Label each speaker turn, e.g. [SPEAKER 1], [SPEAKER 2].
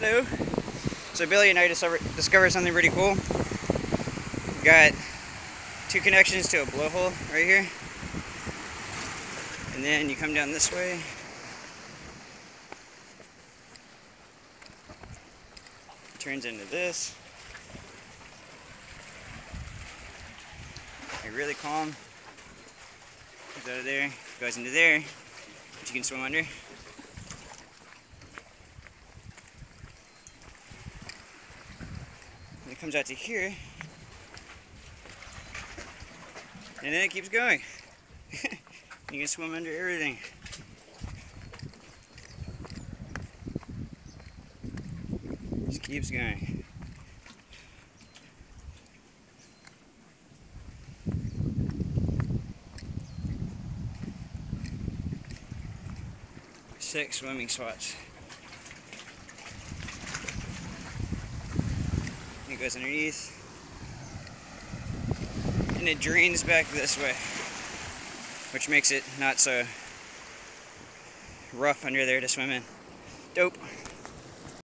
[SPEAKER 1] Hello. So Billy and I discovered, something pretty cool. We got two connections to a blowhole right here. And then you come down this way. Turns into this. You're really calm. Comes out of there, goes into there, which you can swim under. And it comes out to here. And then it keeps going. you can swim under everything. Just keeps going. Six swimming spots. It goes underneath. And it drains back this way. Which makes it not so rough under there to swim in. Dope.